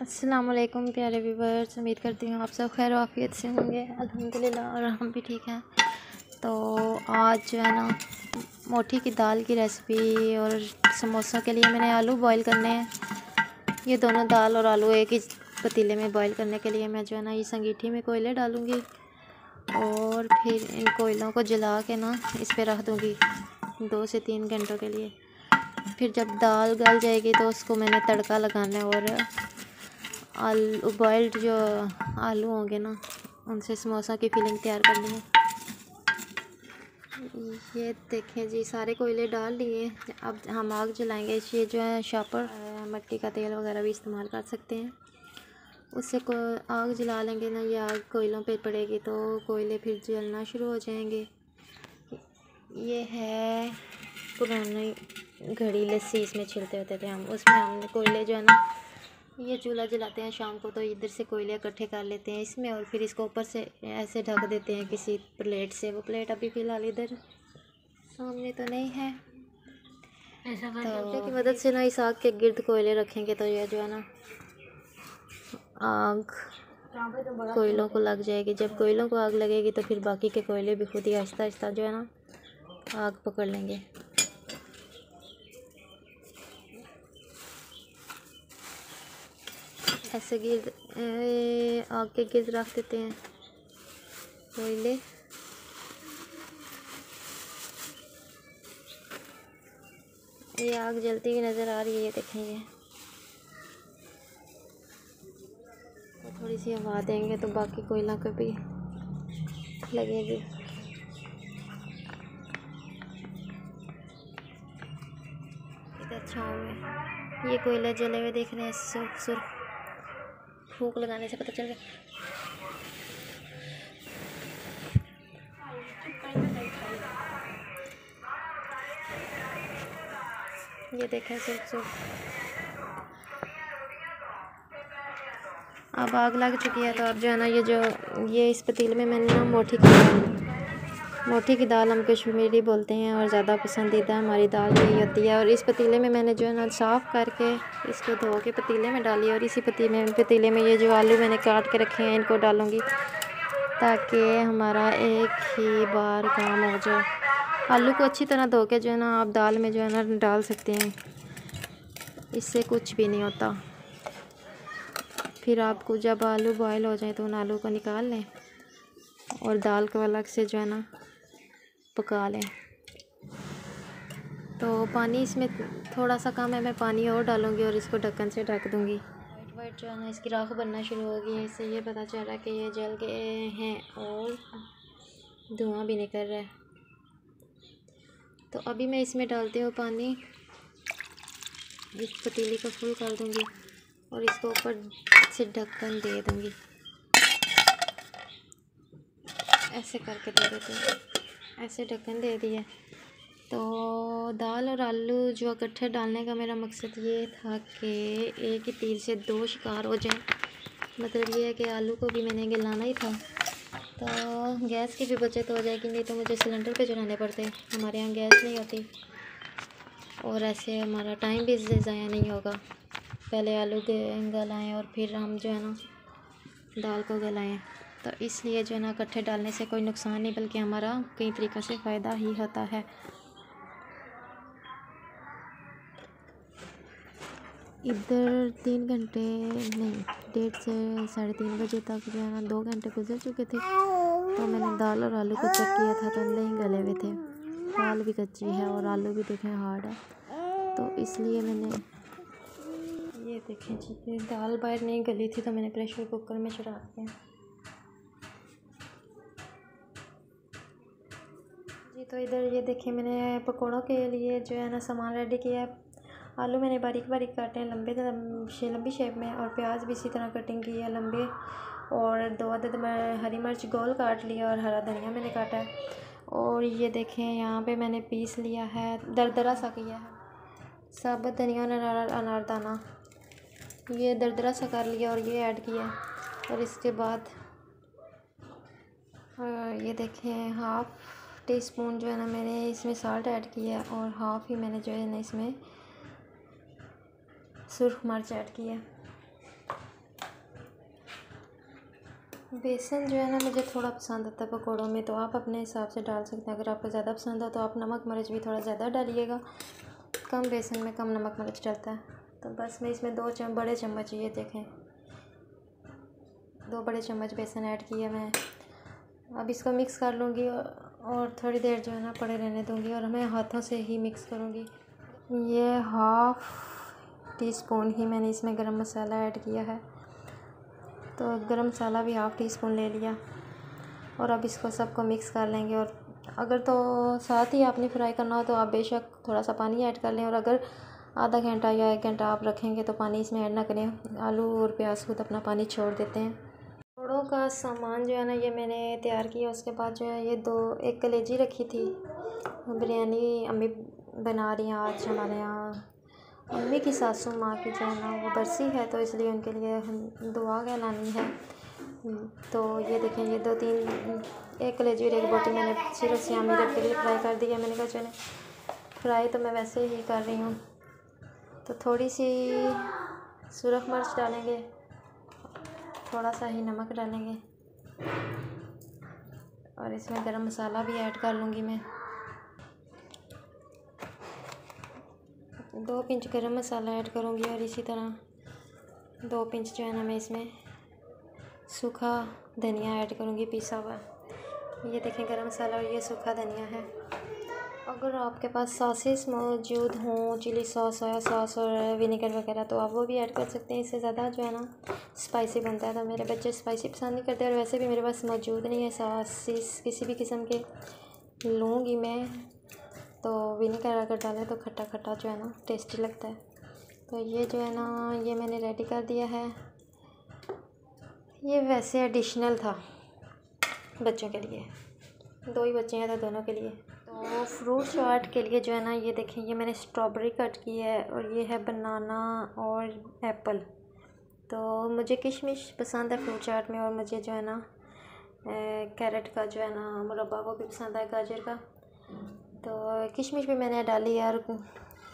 अस्सलाम वालेकुम प्यारे व्यूवर्स, उम्मीद करती हूँ आप सब खैर वाफियत से होंगे, अल्हम्दुलिल्लाह, और हम भी ठीक हैं। तो आज जो है ना मोठी की दाल की रेसिपी और समोसों के लिए मैंने आलू बॉईल करने हैं। ये दोनों दाल और आलू एक ही पतीले में बॉईल करने के लिए मैं जो है ना ये संगीठी में कोयले डालूँगी और फिर इन कोयलों को जला के ना, इस पर रख दूँगी दो से तीन घंटों के लिए। फिर जब दाल गल जाएगी तो उसको मैंने तड़का लगाना है और आलू बॉइल्ड जो आलू होंगे ना, उनसे समोसा की फिलिंग तैयार करनी है ये देखें जी, सारे कोयले डाल लिए अब हम आग जलाएँगे। ये जो है शापर, मट्टी का तेल वगैरह भी इस्तेमाल कर सकते हैं। उससे को आग जला लेंगे ना, ये आग कोयलों पे पड़ेगी तो कोयले फिर जलना शुरू हो जाएँगे। ये है पुरानी घड़ी लस्सी इसमें छिलते होते थे हम। उसमें हमने कोयले जो है ना ये चूल्हा जलाते हैं शाम को तो इधर से कोयले इकट्ठे कर लेते हैं इसमें और फिर इसको ऊपर से ऐसे ढक देते हैं किसी प्लेट से। वो प्लेट अभी फ़िलहाल इधर सामने तो नहीं है। ऐसा तो की मदद से ना इस आग के गिर्द कोयले रखेंगे तो यह जो है ना आग कोयलों को लग जाएगी। जब कोयलों को आग लगेगी तो फिर बाकी के कोयले भी खुद ही आहिस्ता आहिस्ता जो है ना आग पकड़ लेंगे। ऐसे गिर आग के गिर्द रख देते हैं। कोयले ये आग जलती हुई नज़र आ रही है, ये देखें ये। तो थोड़ी सी हवा देंगे तो बाकी कोयला कभी लगेगी। इधर छाँव में ये कोयला जले हुए देख रहे हैं सुर्ख सुर्ख फूक लगाने से पता चल गया। ये देखें है सिर्फ़ अब आग लग चुकी है तो अब जो है ना, ये जो, ये इस पतील में मैंने ना मोटी की मोटी की दाल हम कश्मीरी बोलते हैं और ज़्यादा पसंदीदा हमारी दाल यही होती है। और इस पतीले में मैंने जो है ना साफ़ करके इसको धो के पतीले में डाली और इसी पतीले में पतीले में ये जो आलू मैंने काट के रखे हैं, इनको डालूँगी ताकि हमारा एक ही बार काम हो जाए। आलू को अच्छी तरह धो के जो है ना आप दाल में जो है ना डाल सकते हैं। इससे कुछ भी नहीं होता। फिर आपको जब आलू बॉयल हो जाए तो उन आलू को निकाल लें और दाल को अलग से जो है ना पका लें। तो पानी इसमें थोड़ा सा कम है, मैं पानी और डालूँगी और इसको ढक्कन से ढक दूँगी। वाइट वाइट जो है ना, इसकी राख बनना शुरू होगी इससे ये पता चल रहा है कि ये जल गए हैं और धुआँ भी निकल रहा है। तो अभी मैं इसमें डालती हूँ पानी। इस पतीली को फुल कर दूँगी और इसको ऊपर से ढक्कन दे दूँगी। ऐसे करके दे देते हैं। ऐसे ढक्कन दे दिया। तो दाल और आलू जो इकट्ठे डालने का मेरा मकसद ये था कि एक ही तीर से दो शिकार हो जाए। मतलब ये है कि आलू को भी मैंने गलाना ही था। तो गैस की भी बचत हो जाएगी, नहीं तो मुझे सिलेंडर पे चढ़ाने पड़ते। हमारे यहाँ गैस नहीं होती। और ऐसे हमारा टाइम भी ज़ाया नहीं होगा। पहले आलू गलाएँ और फिर हम जो है ना दाल को गलाएँ। तो इसलिए जो है ना, इकट्ठे डालने से कोई नुकसान नहीं, बल्कि हमारा कई तरीक़ों से फ़ायदा ही होता है। इधर तीन घंटे, नहीं, डेढ़ से साढ़े तीन बजे तक जो है ना, दो घंटे गुजर चुके थे। तो मैंने दाल और आलू को चेक किया था तो नहीं गले हुए थे। दाल भी कच्ची है और आलू भी देखें, हार्ड है। तो इसलिए मैंने ये देखें जी दाल बाहर नहीं गली थी तो मैंने प्रेशर कुकर में चढ़ा दिया। तो इधर ये देखिए, मैंने पकौड़ों के लिए जो है ना सामान रेडी किया है। आलू मैंने बारीक बारीक काटे हैं, लंबे लंबी शेप में, और प्याज भी इसी तरह कटिंग की है, लंबे। और दो अदद हरी मिर्च गोल काट लिया और हरा धनिया मैंने काटा है। और ये देखें, यहाँ पे मैंने पीस लिया है, दरदरा सा किया है। साबुत धनिया और अनारदाना ये दरदरा सा कर लिया और ये ऐड किया और इसके बाद ये देखें हाफ़ टी स्पून जो है ना मैंने इसमें साल्ट ऐड किया है और हाफ़ ही मैंने जो है ना इसमें सुरख मिर्च ऐड किया बेसन जो है ना मुझे थोड़ा पसंद आता है पकौड़ों में तो आप अपने हिसाब से डाल सकते हैं। अगर आपको ज़्यादा पसंद हो तो आप नमक मिर्च भी थोड़ा ज़्यादा डालिएगा। कम बेसन में कम नमक मिर्च डलता है। तो बस मैं इसमें दो चम, बड़े चम्मच ये देखें। दो बड़े चम्मच बेसन ऐड किया मैं। अब इसको मिक्स कर लूँगी और थोड़ी देर जो है ना पड़े रहने दूँगी और मैं हाथों से ही मिक्स करूँगी। ये हाफ़ टी स्पून ही मैंने इसमें गरम मसाला ऐड किया है। तो गरम मसाला भी हाफ़ टी स्पून ले लिया और अब इसको सबको मिक्स कर लेंगे और अगर तो साथ ही आपने फ्राई करना हो तो आप बेशक थोड़ा सा पानी ऐड कर लें और अगर आधा घंटा या एक घंटा आप रखेंगे तो पानी इसमें ऐड ना करें। आलू और प्याज खुद अपना पानी छोड़ देते हैं। पकौड़ों का सामान जो है ना, ये मैंने तैयार किया। उसके बाद जो है, ये दो, एक कलेजी रखी थी। बिरयानी अम्मी बना रही हैं आज हमारे यहाँ। अम्मी की सासू माँ की जो है ना, वो बरसी है तो इसलिए उनके लिए हम दुआ कहलानी है। तो ये देखें, ये दो तीन, एक कलेजी और एक बोटी मैंने सिर्फ़ श्यामी रख के लिए फ्राई कर दी है। मैंने कहा, चले, फ्राई तो मैं वैसे ही कर रही हूँ। तो थोड़ी सी सुरख मिर्च डालेंगे। थोड़ा सा ही नमक डालेंगे। और इसमें गरम मसाला भी ऐड कर लूँगी मैं। दो पिंच गरम मसाला ऐड करूँगी और इसी तरह दो पिंच जो है ना मैं इसमें सूखा धनिया ऐड करूँगी पिसा हुआ। ये देखें गरम मसाला और ये सूखा धनिया है। अगर आपके पास सॉसेस मौजूद हों, चिली सॉस, सोया सॉस और विनेगर वगैरह तो आप वो भी ऐड कर सकते हैं। इससे ज़्यादा जो है ना, स्पाइसी बनता है। तो मेरे बच्चे स्पाइसी पसंद नहीं करते और वैसे भी मेरे पास मौजूद नहीं है सॉसेस। किसी भी किस्म के लूँगी मैं तो विनेगर अगर डालें तो खट्टा खट्टा जो है ना, टेस्टी लगता है। तो ये जो है ना, ये मैंने रेडी कर दिया है। ये वैसे एडिशनल था बच्चों के लिए। दो ही बच्चे हैं तो दोनों के लिए। तो फ्रूट चाट के लिए जो है ना, ये देखें, ये मैंने स्ट्रॉबेरी कट की है और ये है बनाना और एप्पल तो मुझे किशमिश पसंद है फ्रूट चाट में और मुझे जो है ना कैरेट का जो है ना मुरबा वो भी पसंद है, गाजर का. तो किशमिश भी मैंने डाली है और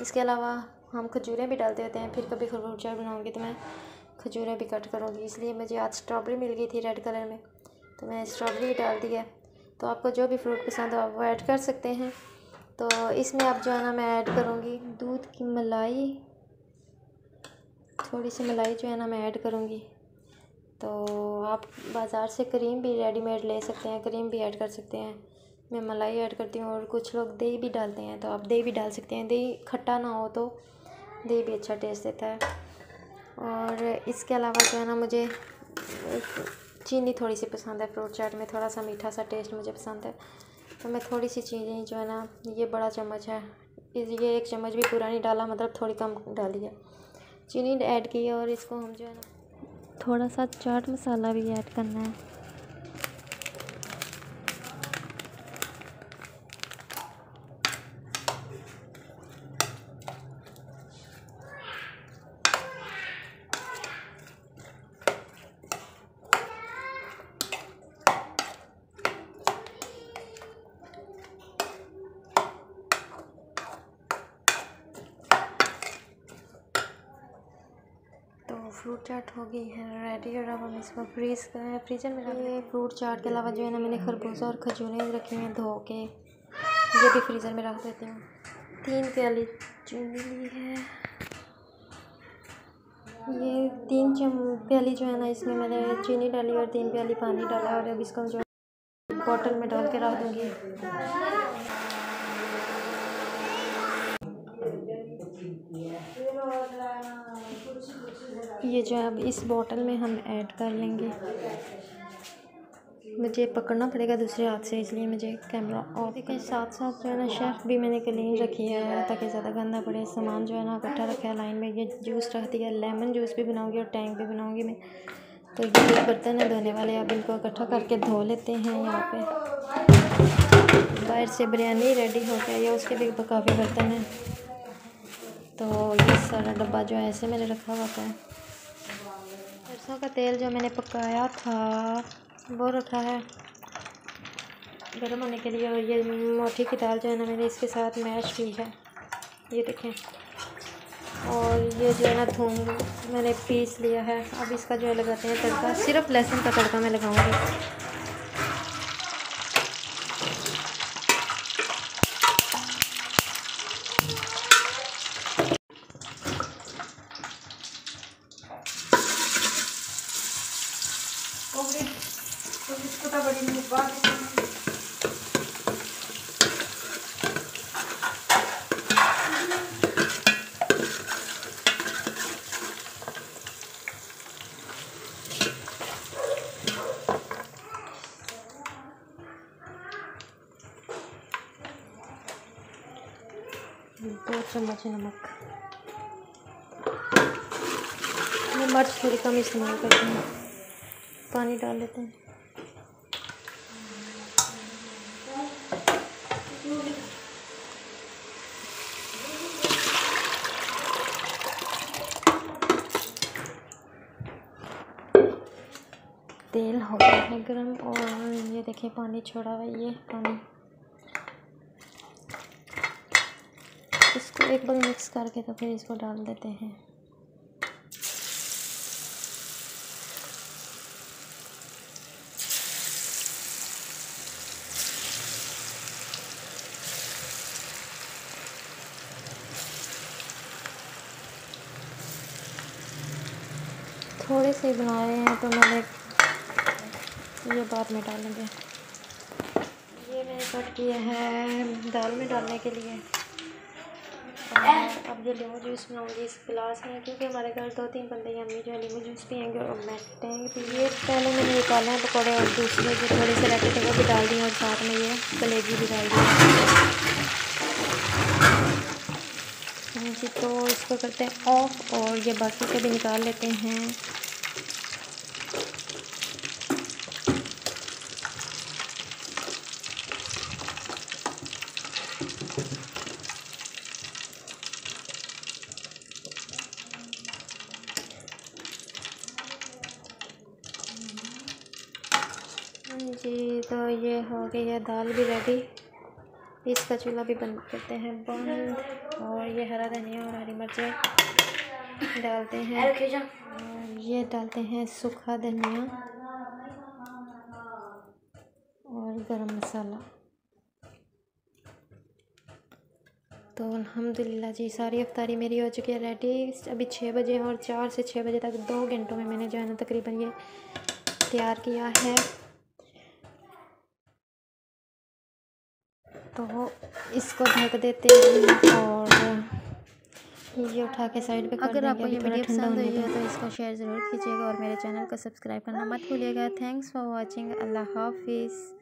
इसके अलावा हम खजूरें भी डालते होते हैं, फिर कभी फ्रूट चाट बनाऊँगी तो मैं खजूरें भी कट करूँगी. इसलिए मुझे आज स्ट्रॉबेरी मिल गई थी रेड कलर में तो मैं स्ट्रॉबेरी डाल दिया तो आपको जो भी फ्रूट पसंद हो आप वो ऐड कर सकते हैं। तो इसमें आप जो है ना मैं ऐड करूँगी दूध की मलाई। थोड़ी सी मलाई जो है ना मैं ऐड करूँगी। तो आप बाज़ार से क्रीम भी रेडीमेड ले सकते हैं क्रीम भी ऐड कर सकते हैं। मैं मलाई ऐड करती हूँ और कुछ लोग दही भी डालते हैं तो आप दही भी डाल सकते हैं। दही खट्टा ना हो तो दही भी अच्छा टेस्ट देता है। और इसके अलावा जो है ना मुझे चीनी थोड़ी सी पसंद है फ्रूट चाट में थोड़ा सा मीठा सा टेस्ट मुझे पसंद है। तो मैं थोड़ी सी चीनी जो है ना, ये बड़ा चम्मच है। इस, ये एक चम्मच भी पूरा नहीं डाला मतलब थोड़ी कम डाली है। चीनी ऐड की है और इसको हम जो है ना, थोड़ा सा चाट मसाला भी ऐड करना है। फ्रूट चाट हो गई है रेडी और अब हम इसको फ्रीज कर। फ्रीजर में रख फ्रूट चाट के अलावा जो है ना मैंने खरबूजा और खजूरें रखी हैं धो के। ये भी फ्रीज़र में रख देती हूँ। तीन प्याली चीनी ली है। ये तीन चम प्याली जो है ना इसमें मैंने चीनी डाली और तीन प्याली पानी डाला और अब इसको जो बॉटल में डाल के रख दूँगी। ये जो है, अब इस बॉटल में हम ऐड कर लेंगे। मुझे पकड़ना पड़ेगा दूसरे हाथ से, इसलिए मुझे कैमरा ऑफ़ देखिए साथ साथ जो है ना शेफ़ भी मैंने क्लीन रखी है, ताकि ज़्यादा गंदा पड़े। सामान जो है ना, इकट्ठा रखा है लाइन में। ये जूस रख दिया लेमन जूस भी बनाऊँगी और टैंक भी बनाऊँगी मैं। तो ये बर्तन है, धोने वाले। अब इनको इकट्ठा करके धो लेते हैं यहाँ पे। बाहर से बिरयानी रेडी हो गया, या उसके भी काफ़ी बर्तन हैं। तो ये सारा डब्बा जो है, ऐसे मैंने रखा हुआ है सरसों का तेल जो मैंने पकाया था, वो रखा है। गर्म होने के लिए और ये मोटी की दाल जो है ना मैंने इसके साथ मैश की है। ये देखें। और ये जो है ना थूम मैंने पीस लिया है। अब इसका जो है लगाते हैं तड़का। सिर्फ़ लहसुन का तड़का मैं लगाऊँगी। दो चम्मच नमक। ये मिर्च थोड़ी कम इस्तेमाल करते हैं। पानी डाल लेते हैं तेल हो गया है गर्म और ये देखिए पानी छोड़ा हुआ ये पानी। इसको एक बार मिक्स करके तो फिर इसको डाल देते हैं। थोड़े से बना रहे हैं तो मैंने ये बाद में डालेंगे। ये मैंने कट किया है दाल में डालने के लिए। अब जो लीमू जूस बनाऊँगी इस गिलास में, क्योंकि हमारे घर दो तीन बंदे हैं अम्मी जो है लीमू जूस पियेंगे और बैठेंगे तो ये पहले मैंने निकाले हैं पकौड़े और दूसरे जो थोड़े से रहते थे वो भी डाल दिए और साथ में ये कलेजी भी डाल दी हाँ। जी तो इसको करते हैं ऑफ़ और ये बाकी से भी निकाल लेते हैं जी तो ये हो गई है दाल भी रेडी इसका चूल्हा भी बंद करते हैं बंद। और ये हरा धनिया और हरी मिर्चें डालते हैं। ये डालते हैं सूखा धनिया और गरम मसाला। तो अल्हम्दुलिल्लाह जी सारी अफ्तारी मेरी हो चुकी है रेडी अभी छः बजे और चार से छः बजे तक दो घंटों में मैंने जो है ना तकरीबन ये तैयार किया है। तो इसको ढक देते हैं और ये उठा के साइड पे कर अगर आपको ये वीडियो पसंद हुई है तो इसको शेयर ज़रूर कीजिएगा और मेरे चैनल को सब्सक्राइब करना मत भूलिएगा। थैंक्स फॉर वाचिंग अल्लाह हाफिज़।